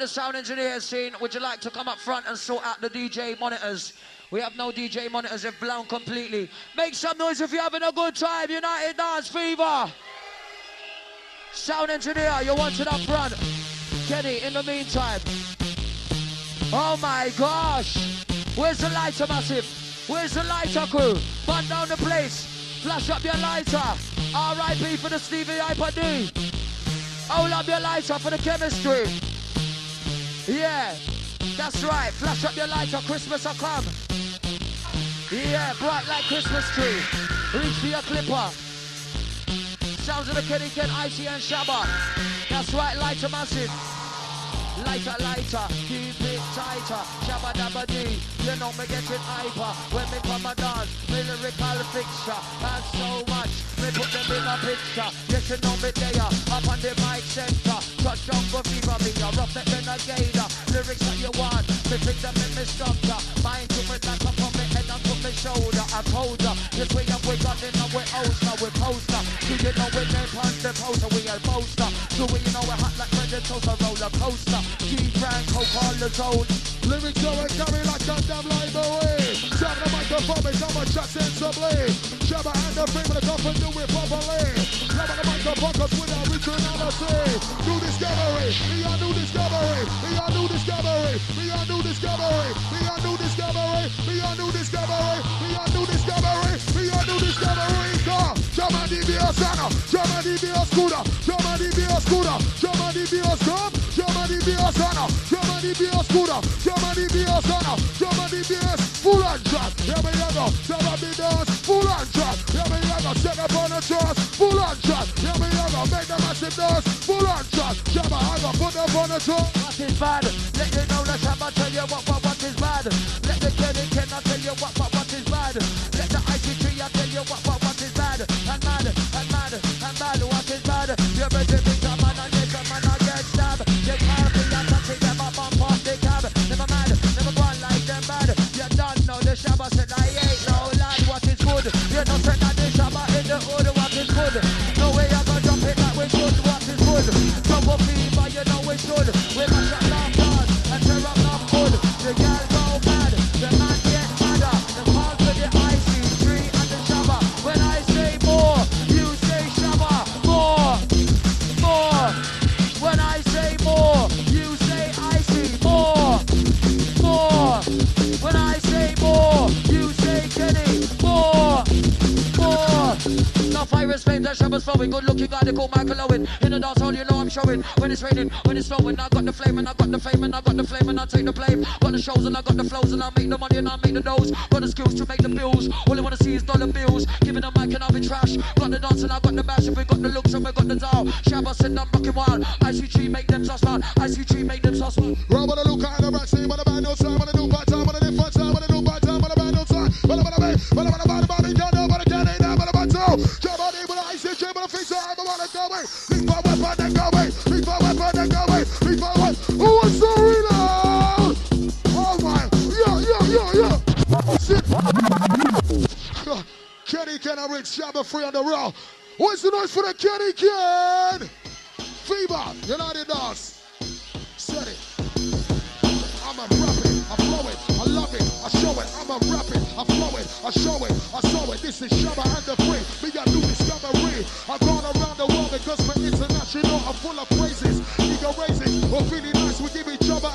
the sound engineer scene, would you like to come up front and sort out the DJ monitors? We have no DJ monitors, they've blown completely. Make some noise if you're having a good time, United Dance Fever. Sound engineer, you want it up front. Kenny, in the meantime. Oh my gosh. Where's the lighter, Massive? Where's the lighter crew? Burn down the place. Flash up your lighter. R.I.P. for the Stevie iPod Hold up your lighter for the chemistry. Yeah, that's right. Flash up your lights on Christmas will come. Yeah, bright like Christmas tree. Reach for your clipper. Sounds of the Kenny Ken, Icy and Shabba. That's right, lighter massive. Lighter, lighter, keep it tighter. Shabba dabba dee, you know me getting hyper. When me come a dance, me lyrical fixture. And so much, me put them in a picture. Yes, you know me there, up on the mic center. Touch down for fever, me a rough neck renegade. Lyrics that you want, me pick them in me structure. Mind to me like up on me head and put me shoulder. I told ya, this way up we got in and we Oster, we poster. Do you know we name punch the poster, we a poster. Do we you know we hot like Predators, a roller coaster. G Franco, call the zone. Lyrics go and carry like a damn library. Jab the microphone, how much chat sensibly. Shabba and the frame of the cup and do it properly. On the microphone, cause with originality. New discovery, we are new discovery. We are new discovery. We are new discovery. We are new discovery. We are new discovery. We are new discovery. We are new discovery. Jama DBS Sana, Jama DBS Kuda, Jama DBS Kuda, Jama DBS Cup, Jama DBS Sana, Jama DBS Kuda, Jama DBS Sana, Jama DBS Full and Shot, Yama Yaga, Jama DBS Full and Shot, Yama Yaga, set up on the trust, Full and Shot, Yama Yaga, make the massive dance, Full and Shot, Jama Yaga, put up on the. What is bad? Let you know that Jama tell you what, what, what Guy Michael Owen. In the dance hall, you know I'm showing. When it's raining, when it's snowing, I got the flame and I got the fame and I got the flame and I take the blame. Got the shows and I got the flows and I make the money and I make the nose. Got the skills to make the bills. All I wanna see is dollar bills. Giving the mic and I'll be trash. Got the dance and I got the bash. If we got the looks and we got the doll. Shabba said I'm rocking wild. ICG make them sauce man. ICG make them sauce man. Rob on the look at the see what band no time, what the new part time, what the different time, what the new part time, what the band no time, what what the band what can't know, what the can't so. Jump on in with the jump on the face, I'm the one that go away. Leave my weapon, then go away. Leave my weapon, then go. Leave my weapon. Who was so real? Oh my, yeah, yeah, yeah, yeah. Sit. Kenny Ken and Rick Shabba free on the raw. What's the noise for the Kenny Ken? Fever, United Dance. Set it. I'm a rapping, I flow it, I love it, I show it. I'm a rapping, I flow it, I show it, I saw it. This is Shabba and the Free. We got new discovery. I've gone around the world because we're international. I'm full of praises, ego raising. We're feeling nice, we give each other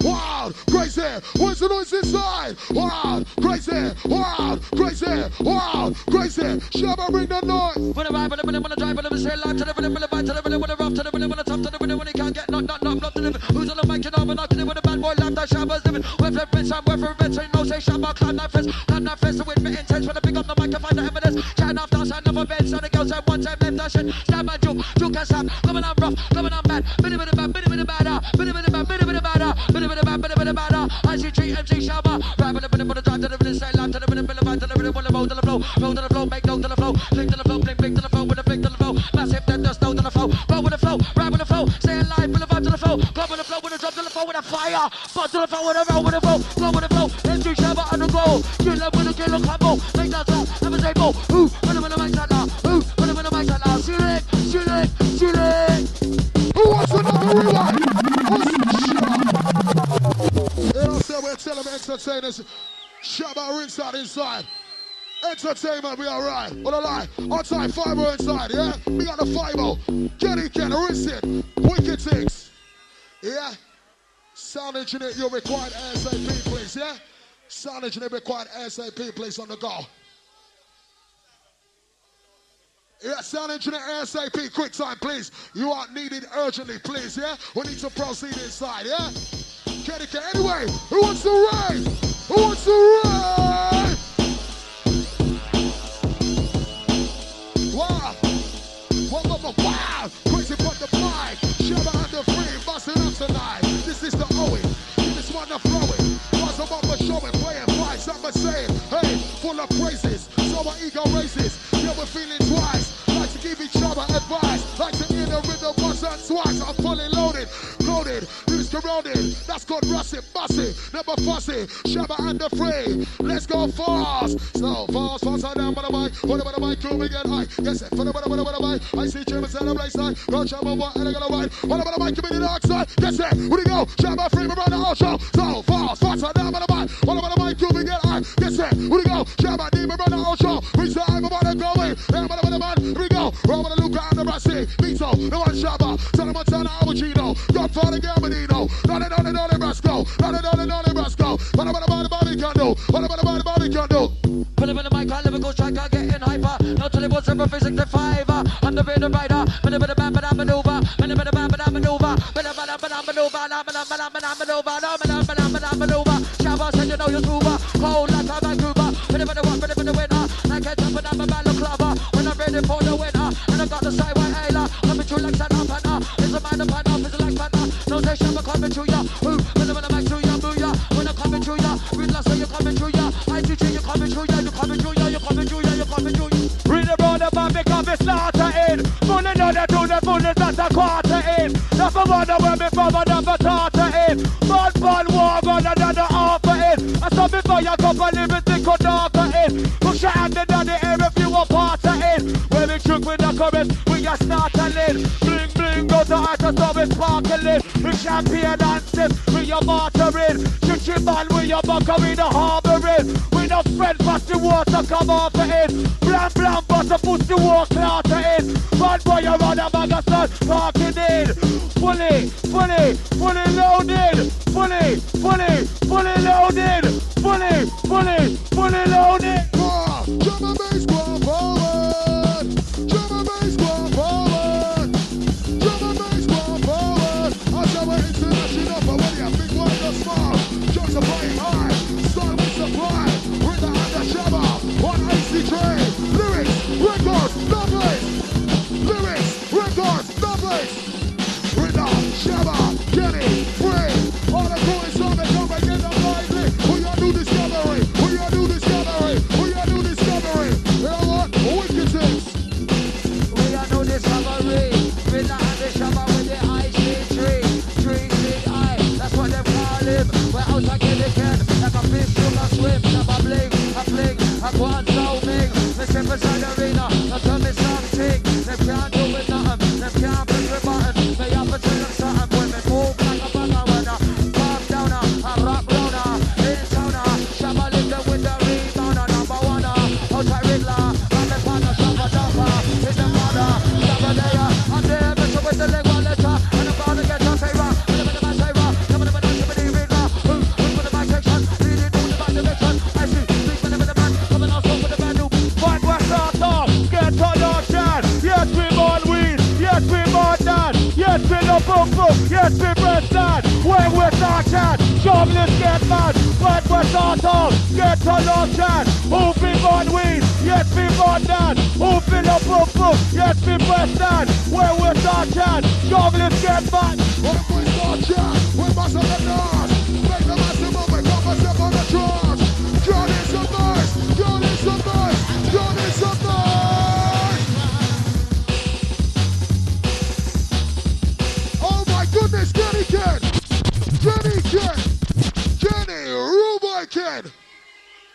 wild, crazy. Where's the noise inside? Wild, crazy, wild, crazy, wild, crazy. Shabba, bring the noise. When I ride, when I when I when I drive, when I say live to the rhythm, when I bite to the rhythm, when I rough to the rhythm, when I tough to the rhythm, when he can't get knocked, knocked, knocked, knocked to the. Who's on the mic, you know, but not to the with a bad boy laugh, that Shabba's living. We're for bitch, I'm we're for bitch, ain't no say Shabba, climb that fence, climb that fence, with me intense, when I pick up the mic, I find the evidence. Chatting off, dance, I never bend, so the girls have one time left, dashing. Stab my juke, juke and stab, coming on rough, coming on bad, bitty bitty bad, bitty bitty bad, bitty bitty bad, bitty bitty bad, bitty bitty bad, bitty bitty bad, ah. I see treat MC Shabba, rap with the bitty bitty drive to the bitty, say live to the bitty bitty vibe to the bitty, wanna roll to the flow, roll to the flow, make note to the flow, blink to the flow, blink, blink to the flow, with a blink to the flow, massive, then just know to the flow, roll with the flow, rap with the flow, stay alive with the vibe to the flow, go with the flow, with the drum to the flow, with a fire, bust to the flow, with a roll with the flow, go with the flow, MC Shabba on the go, kill up with a kill a combo, make that sound, never say go, ooh, when I'm in the mic shot now, ooh, when I'm in the mic shot now, it, shoot it. Who wants another rewind? So we're telling entertainers, Shabba out inside. Entertainment, we alright. On the line, on time, fiber inside, yeah? We got the fiber. Kenny Ken, rinse it. Wicked things. Yeah? Sound engineer, you're required ASAP, please, yeah? Sound engineer required ASAP, please, on the go. Yeah, sound engineer ASAP, quick time, please. You are needed urgently, please, yeah? We need to proceed inside, yeah? Anyway, who wants to ride? Who wants to ride? This corroded. That's called russet, bussy. Never fussy. Shabba and the free. Let's go fast. So fast, faster down by the mic. What about the mic? Cool, we get high. Yes, the what about the mic? I see Jim and right side. Go Shabba, what? And I got a ride. What about mic? Give me the dark side. Yes, it. Where we go? Shabba free, we run the whole show. So fast, faster down by the mic. What about the mic? Cool, we get high. Yes, it. Where we go? Shabba, demon, run the whole show. We say, I'm about to go in. Down by the man. With the Luca and the Brassy. Vito, the one Shabba. Santa Montana, Abugino. Godfather, Gambadino. Not it, not it, not it, Brasco. Not it, not it, Brasco. What about the body, body can do? What about the body, body can do? Put him in the mic, I live a go track, I getting hyper. No telling what's up, physics the fiver. I'm the rhythm rider. Bada bada bada bada maneuver. Bada bada bada bada maneuver. Bada bada bada maneuver. Bada bada bada bada maneuver. Bada bada bada maneuver. Shabba said you know you're tuba. Cold like a Vancouver. Bada bada what, bada bada winner. Like a jump and I'm a balaclava. When I'm ready for the winner. Living think could darker in. Push your hand in the air if you a part in. When we trick with the chorus, we are startling. Bling bling go to us so we sparkling. We champion answers, we are martyring. Chichi man, we are bunker, we the harboring. We no spread fast the water come off in. Blam blam bust a push the war clatter in. Bad boy you run a bag of sun parking in. Fully, fully, fully loaded. Fully, fully, fully loaded. Fully, fully, fully loaded. with this Kenny Ken, Kenny Ken, Kenny Ruboy Ken.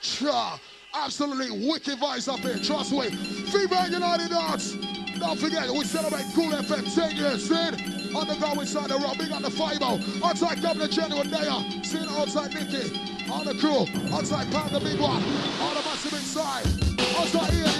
Cha. Absolutely wicked vibes up here. Trust me. Feedback United Arts. Don't forget, we celebrate Kool FM 10 years in. On the go inside the room. big on the fiber. Outside Governor General Daya. Seen outside Mickey. On the crew. Outside Pound the Big One. On the massive inside. Outside here.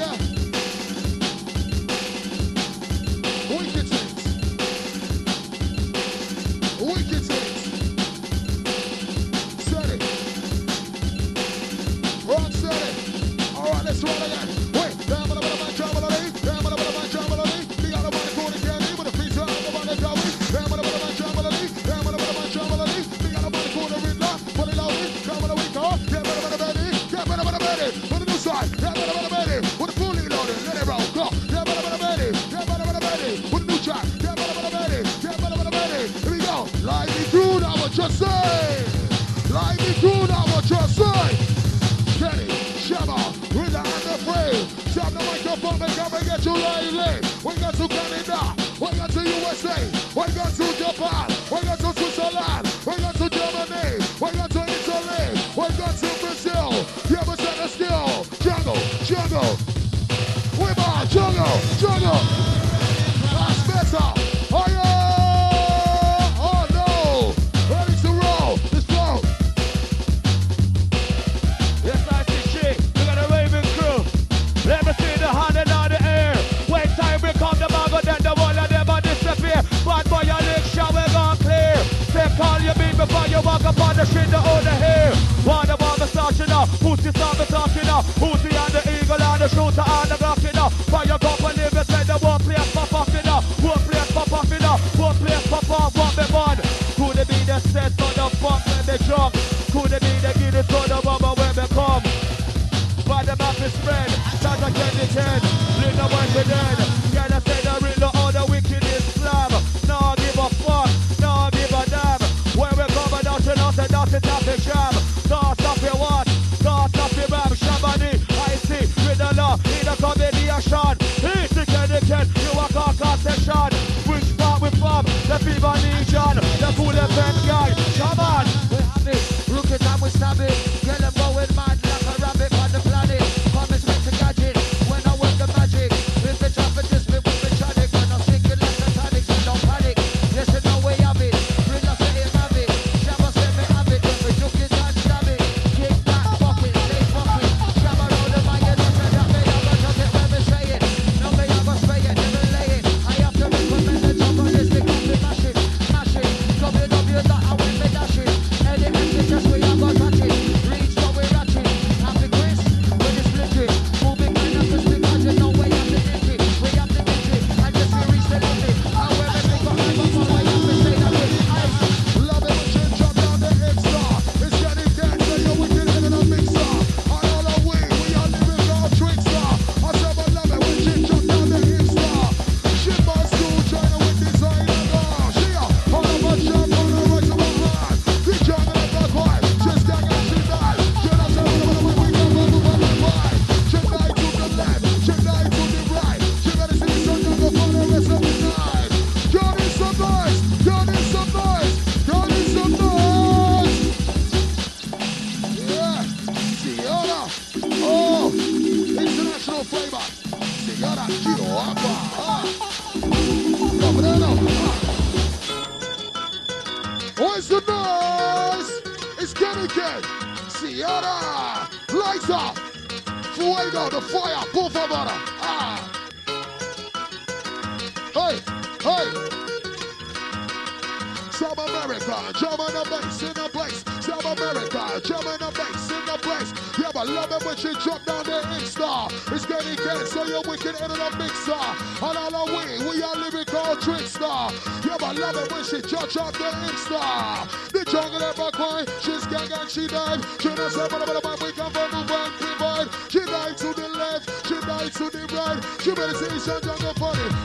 jungle. We are jungle, jungle. That's better. Higher. Oh no. Ready to roll. Let's a raving crew. Let me see the hand the air. When time come, the the disappear. But shall we clear. They call you before you walk upon the the. Why the? Who's the talking up? Who's the the shooter on the block, it know. Fire up and leave it, the one pop off, you know. One pop off, you pop off, what me born. Could it be the set for the fuck when they jump? Could it be the guinea for the rubber when they come? But the map is spread, Santa Candy 10, Linda White dead. saber. Hey! Some America, German the bass in the place. Some America, German the bass in the place. Yeah, but love it when she drop down the Insta. It's getting can so you're wicked in the mixer. And all the way, we are living called trickster. Yeah, but love it when she judge up the Insta. The jungle of my coin, she's gang and she dive. She not say, but about we come from the bank divide. She dive to the left, she dive to the right. She better say, the jungle funny.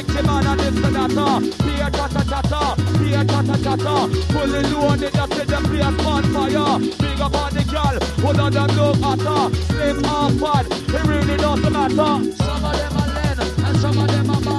the man and this and that. Be a chatter chatter, be a chatter chatter. Fully loaded, just see the place on fire. Big up on the girl, all of them look hotter. Slim half bad, it really doesn't matter. Some of them are lead and some of them are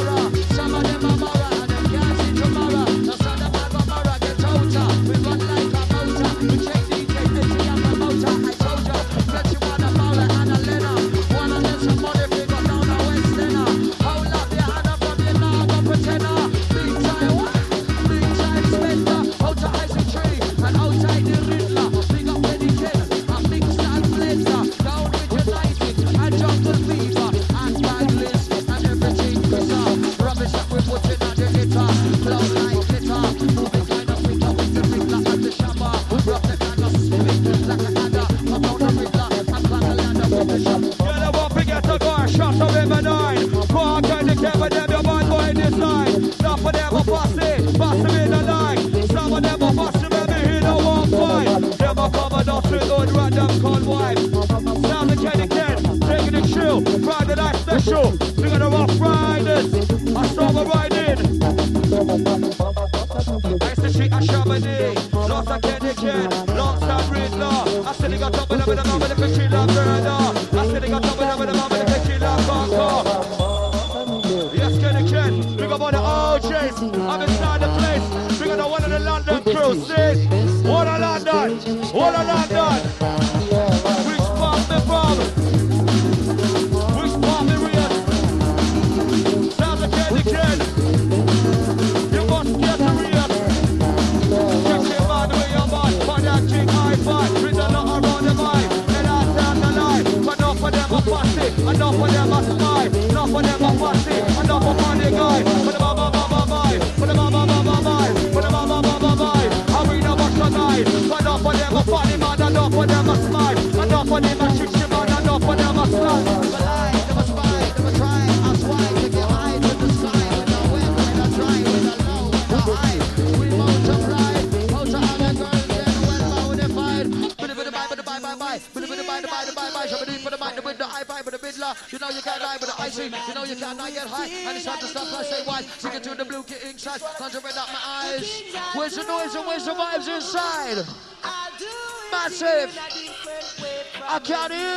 Clarinha!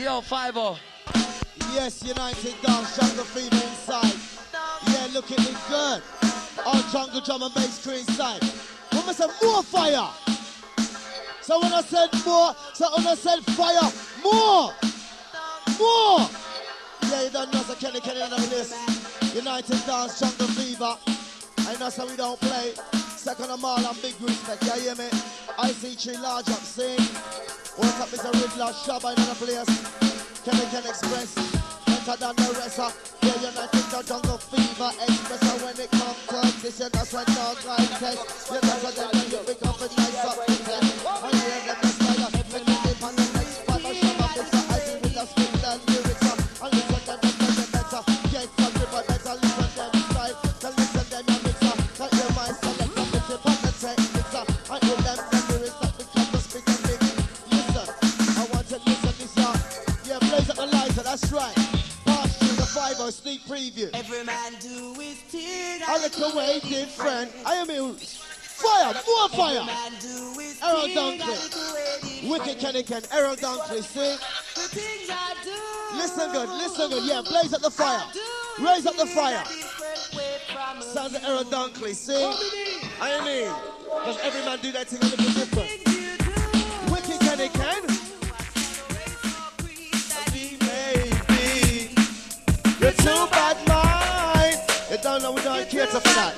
Yo, 5ive O. Yes, United Dance, Jungle Fever inside. Yeah, looking good. On Jungle Drum and Bass crew inside. Woman said more fire. So when I said more, so when I said fire, more, more. Yeah, you don't know, so Kenny Kenny know this. United Dance, Jungle Fever. And that's how we don't play. Second of all, I'm big respect, yeah, hear me? IC3 large up, see? Wake up, Mr. Riddla, Shabba in the place. Chemical Express, better than the rest. Uh. Yeah, united the jungle fever express. Uh. When it comes to this, yeah, that's when dogs like test. Yeah, that's when they become a nicer. I hear them like the way different. I am in fire, more fire. Man Errol. Dunkley. I like the way different. Wicked Kenny Ken, Errol Dunkley, see? The things I do. Listen good, listen good. Yeah, blaze up the fire. Raise up the fire. Different way from Sounds of Errol Dunkley, see? I mean, does every man do that thing a little different? Wicked Kenny Ken. You're too bad mind. You don't know we don't cater for that.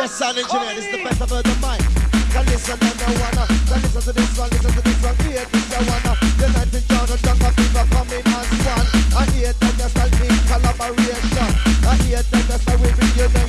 Yes, sound engineer, this is the best I've heard of mine. Can listen and no wanna. Can listen to this one, listen to this one. Hear this, I wanna. United John and Jungle Fever coming as one. I hear them just like collaboration. I hear them just like we bring unification.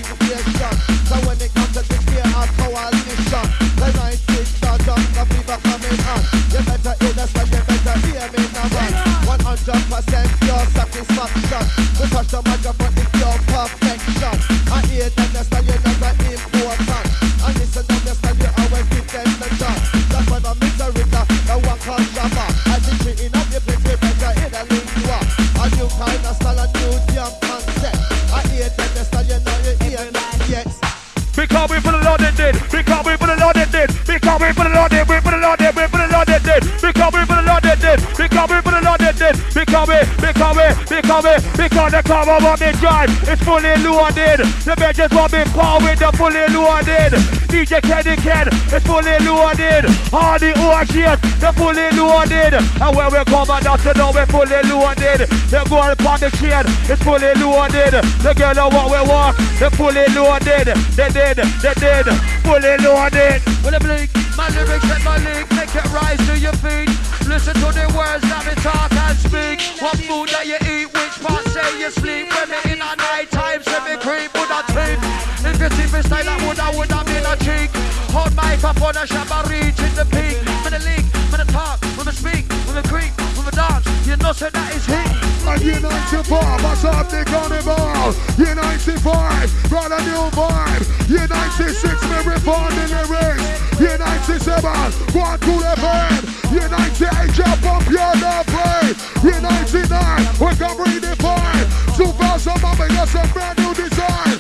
Because the cover what me drive is fully loaded. The benches what me power with the fully loaded. DJ Kenny Ken is fully loaded. All the OGs, the fully loaded. And when we come and out to know we're fully loaded. The girl upon the chain is fully loaded. The girl of what we want, they're fully loaded. They did, they did, fully loaded. With a blink, my lyrics hit my link, make it rise to your feet. Listen to the words that me talk and speak. What food that you eat, which part say you sleep. When me in a night time, me creep with a teeth. If you see me style, that would I would have been a cheek. Hold microphone and shabba reach in the peak. When the leak, when the talk, when the speak, when the creep, when the dance, you know say that is heat. And United 4, what's up the carnival? United 5, brought a new vibe. United 6, me reform the lyrics. United 7, one to the bed. United 8, jump up your love play. United 9, we can redefine. 2000, mama, got some brand new design.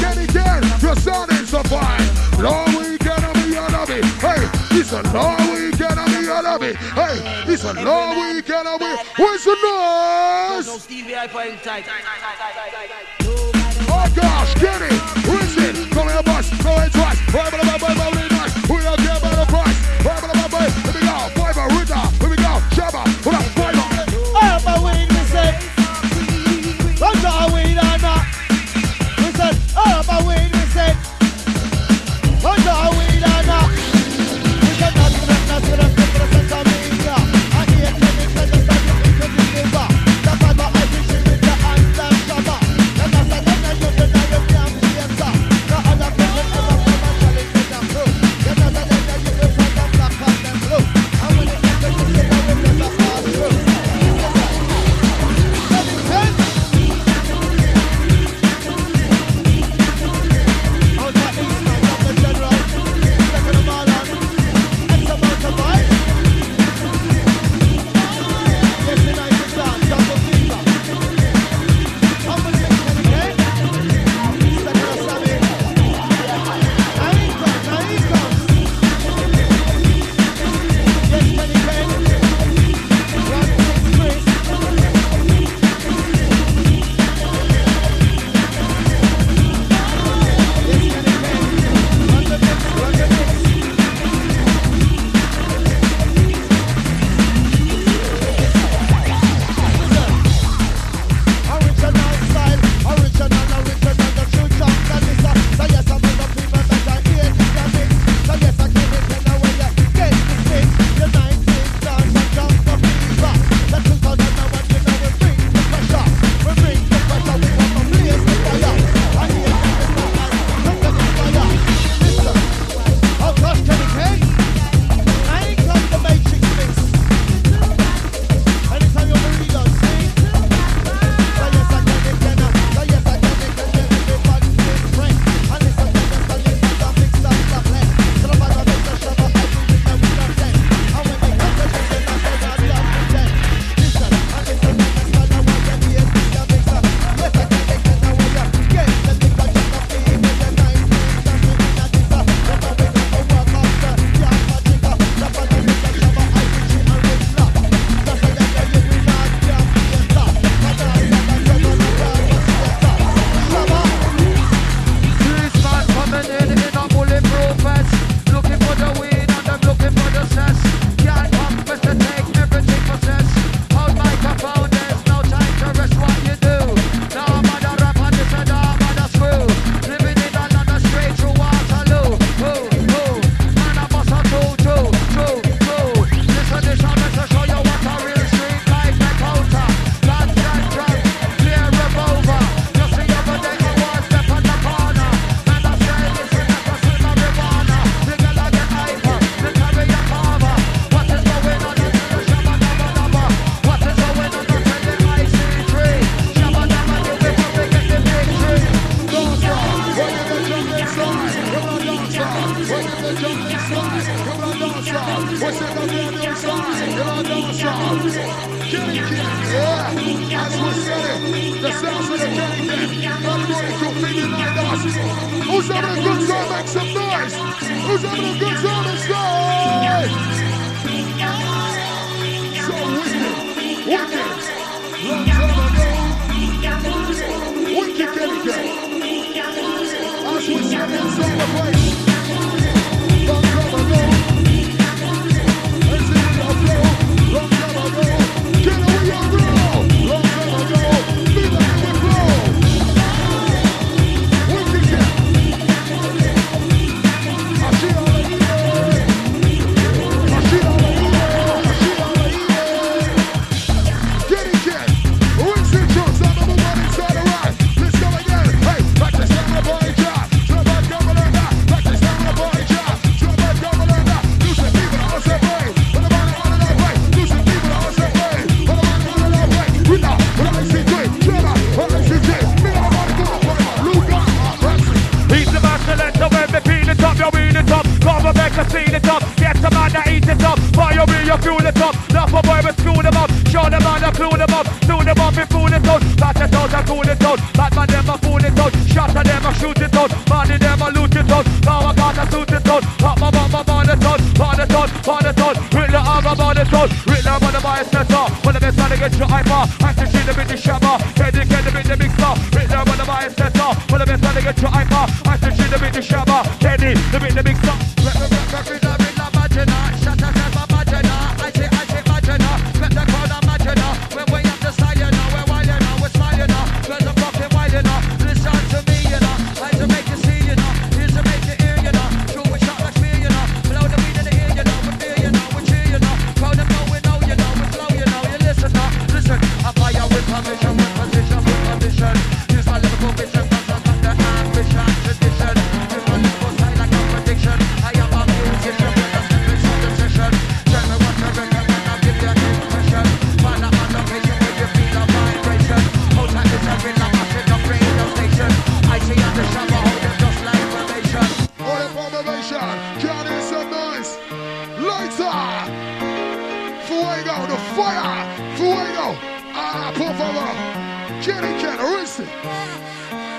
Get it again, your sound is so fine. Long weekend, I'm your lobby. Hey, it's a long lobby. Hey, it's a long weekend, be. Where's the noise? Oh gosh, get it! Who is it? Come here, boss. Go ahead, twice. Right, blah, blah, blah, blah, Who's having a good time? Make some noise. Who's having a good time? Inside. Feel it up. Get some man to eat it up. Fire me, you fuel it up. Now for boy, we screw them up. Show them how to clue them up. Tune them up and fool it out. Pass it out and cool it out. Bad man, them a fool it out. Shot at them, a shoot it out. Money, them a loot it out. Now I got to suit it out. Pop my my on it out. On it out, on it out. Riddle the arm, on it out. On the bias, that's all. When the best man get your hyper. I can see the bit the shabba. Teddy, get the bit the big star. Riddle on the that's all. When the best man get your hyper. I can see the bit the shabba.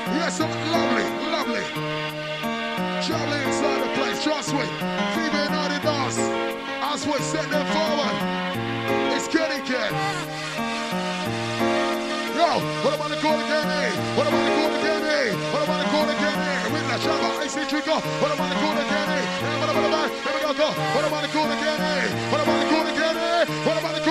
Yes, so lovely, lovely. Traveling inside the place, trust me. Female naughty dance, as we set them forward. It's Kenny Ken. Yo, what about the corner Kenny? What about the corner Kenny? What about the corner Kenny? With the Shabba, icy trigger. What about the corner? Hey, what about the man? Here we go, go. What about the corner Kenny? What about the corner Kenny? What about the corner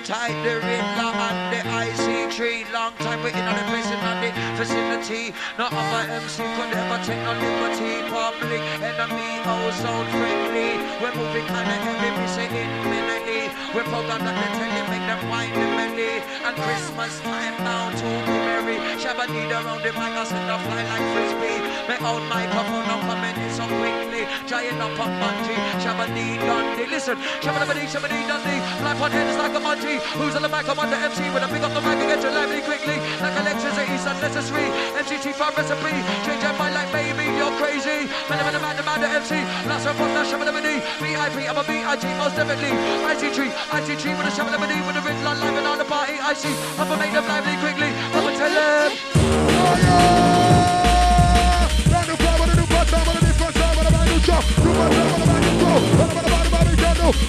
Outside the Riddla and the IC3. Long time waiting on the place in the facility. No other MC could ever take no liberty. Public enemy, oh so friendly. We're moving on the enemy, say it minutely. We're program that they tell you, make them wind the melody. And Christmas time now to be merry. Shabba need around the mic, I send a fly like frisbee. My own microphone, I'm coming in so quickly. Giant up on Bungie, Shabba need Dundee. Listen, Shabba D, Shabba D Dundee. Life on head is like a Bungie. Who's on the mic? I'm on the MC. When I pick up the mic, I get you lively quickly. Like electricity, it's unnecessary. MGT for recipe. Change your mind like baby, you're crazy. Man, man, man, the MC. One from the Shabba D. VIP, I'm a BIG, most definitely. IC3, IC3 with a Shabba D, with a Riddla live and on the party. I see. I'm gonna make them lively quickly. I'm gonna tell them. Yeah! Brand new a new part-time, with a a brand new show. New with a brand new flow.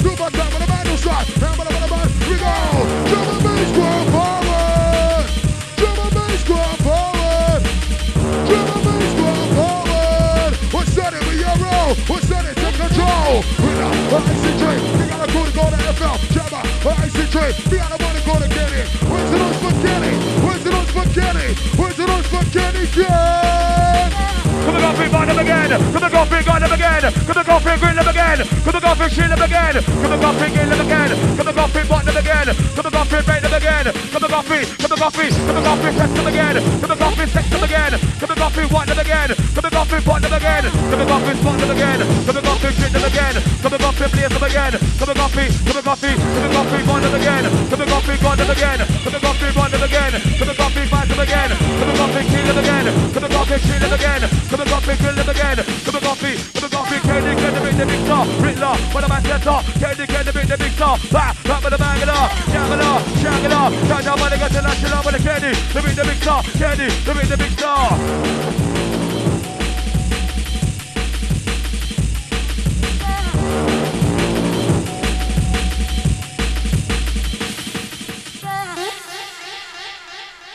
New with a brand new. Now, what about the band? We go! Drum and bass, It take a IC3, gotta go to go to FL. Jabba, IC3, Kenny? Me the money gonna get it. Where's the noise for Kenny? Where's the noise for Kenny? Where's the noise for Kenny? Ken? Free, them again. Come and go free, them again. And go free, grill them again. And go free, shield them again. And go free, kill them again. Come and go free, them again. And go free, break them again. Go free, come and go free, come and go test them again. And go free, sex them again. And go free, want them again. Come and go free, them again. And go free, spot them again. And go free, treat them again. And go free, blaze them again. Go free, come and go free, come and go free, them again. Come and go free, them again. Come and go free, them again. And go free, fight them again. And go free, kill them again. And go free, treat them again. Come and go free, grill again. Come and go free, come and go free, candy, candy, bring the big star. Riddla, when I'm at top. Candy, candy, bring the big star. Back, back with the bang it up. Jam it up, shang it up. Down when they get to up with the candy. Bring the big star. Candy, bring the big star.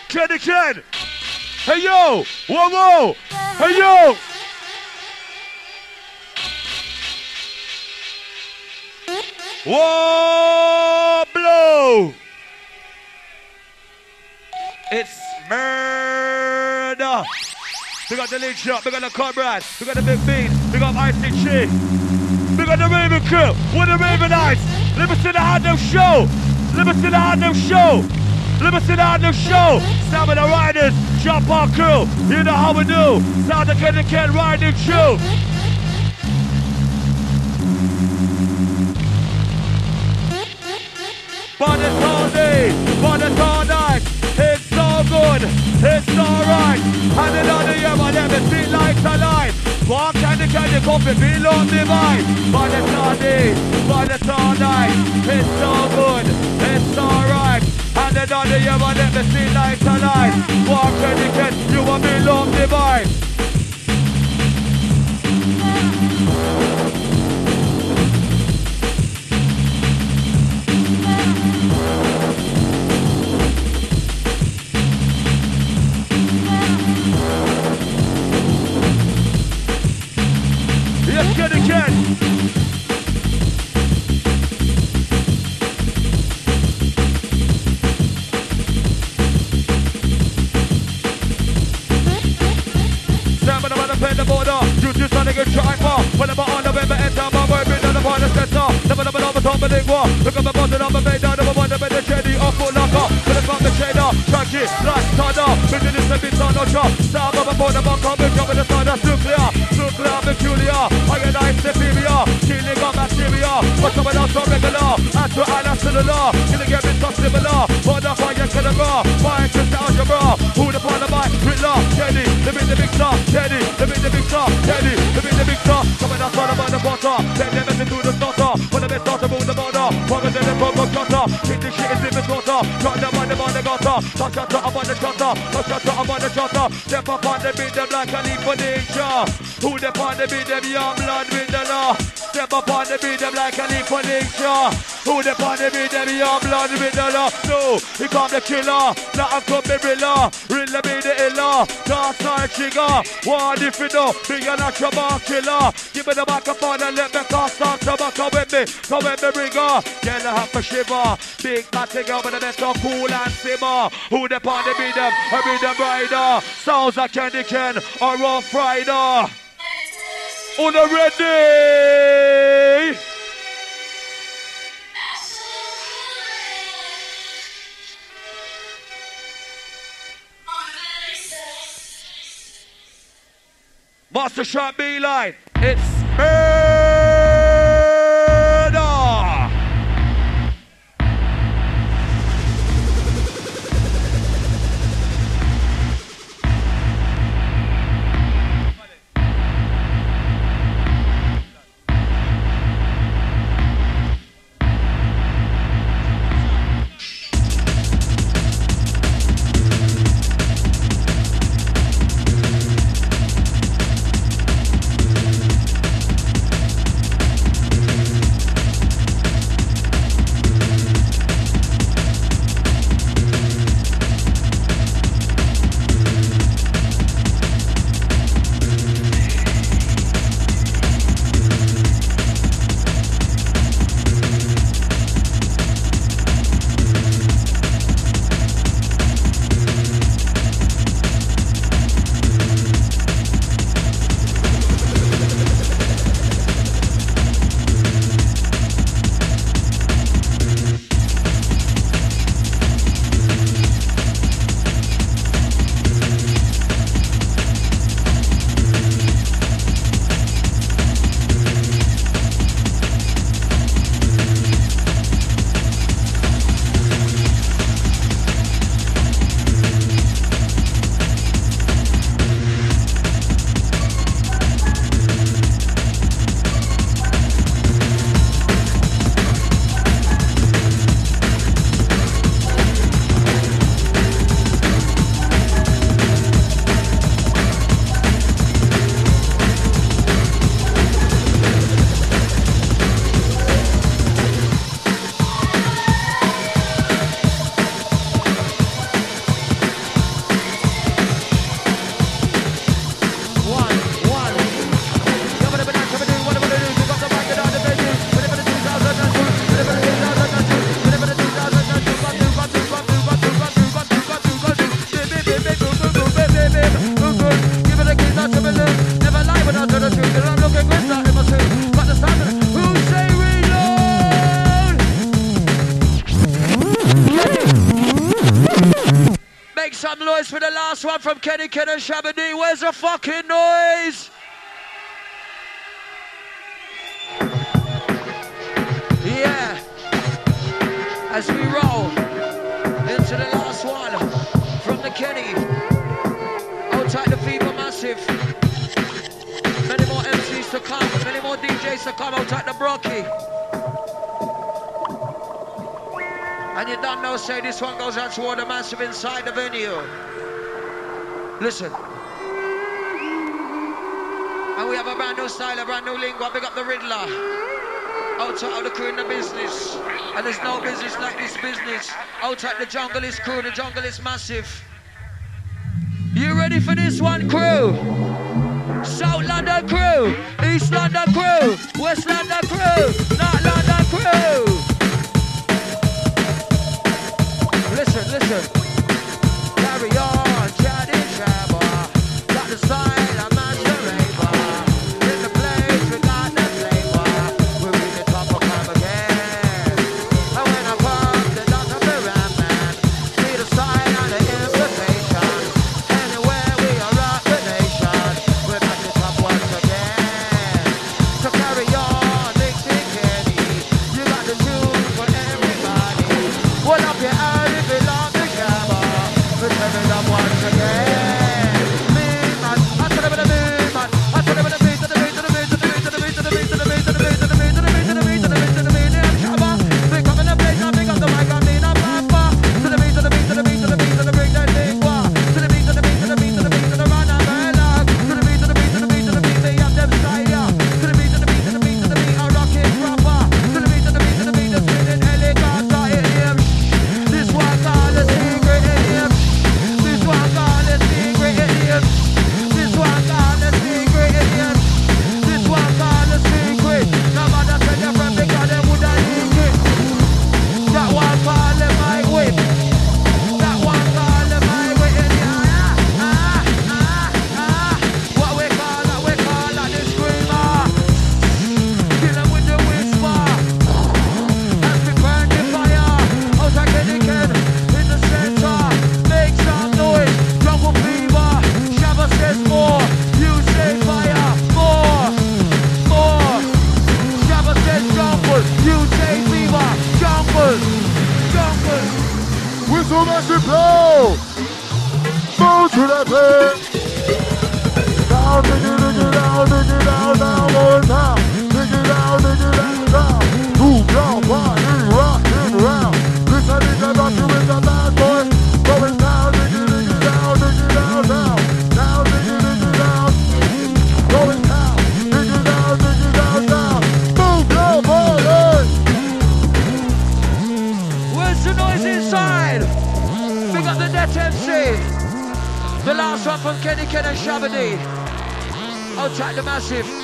Candy, Ken. Hey yo, whoa, whoa. Hey yo. Whoa, blow. It's murder. We got the lead shot, we got the comrade, we got the big beat, we got ICG, we got the Raven crew, with the Raven Eyes. Let me see the hard show. Let me see the show. See the show. Of the riders, jump on crew. You know how we do. Sound the Kenny Ken riding show. But it's all day, but it's all night. It's so good, it's alright. And another year, but never see lights alive. Walk candy, candy, coffee, feel on divine. But it's And another year, but never see lights alive. Walk candy, you will be love divine. Top of the war. Look at my bottom of my bed, down, wonder, but the shady, off full locker. When I come the shader, tracky, like tada. Vision is a bit on no chop. Stab of a border, but come and the sun, that's nuclear. Nuclear, peculiar. I superior. Killing on bacteria. But someone else on regular. After I to the law. Killing so similar. The fire to the bra. Fire to the algebra. Who the part of my? Teddy, the big, the big star. Teddy, the big, the big star. Teddy, the big, the big star. Coming out front about the butter. Take them the starter. For the best starter, move the the program. Hit shit is in the on the gutter. Touch the shutter. Touch the shutter. Step up on the beat them like a leap for nature. Who the on the beat them young blood with the law. Step up on the beat them like a leap for nature. Who the on the beat them young blood with the law. No, he come the killer. Now the rilla. Rilla be the illa. Dance like trigger. One if you know. Big a natural killer. Give me the microphone and let me cast on to come with me. Come with me, rigger. A half a shiver. Big girl best cool and simmer. Who the the beat them? I be the rider. Sounds like Candy Ken or Rough Rider. Ready. Master Shot B line. It's murder. where's the fucking noise? Yeah. As we roll into the last one from the Kenny. Oh, outside the Fever Massive. Many more MCs to come, many more DJs to come oh, outside the Brocky. And you don't know, say this one goes out toward the Massive inside the venue. Listen. brand new style, a brand new lingua. Big up the Riddla. Out of the crew in the business. And there's no business like this business. Out of the jungle is crew, the jungle is massive. You ready for this one, crew? South London crew, East London crew, West London crew, North London crew. Listen, listen.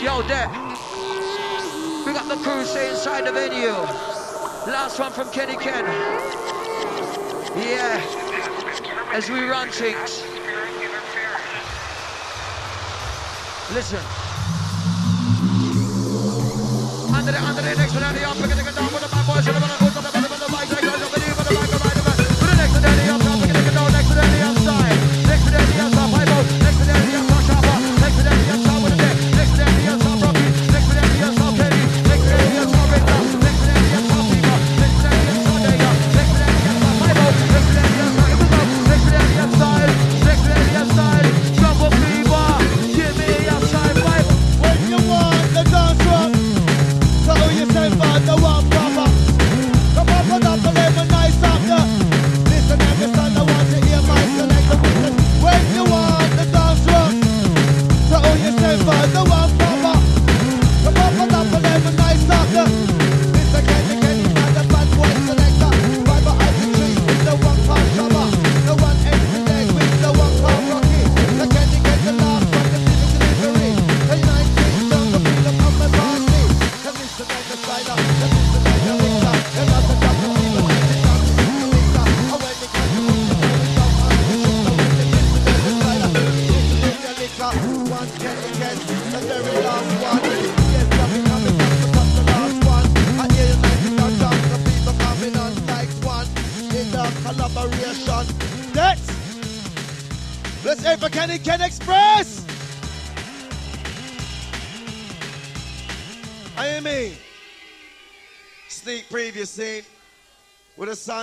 Yo, Deck. We got the crew stay inside the venue. Last one from Kenny Ken. Yeah. As we run things. Listen.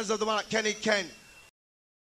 Of the one at Kenny Ken.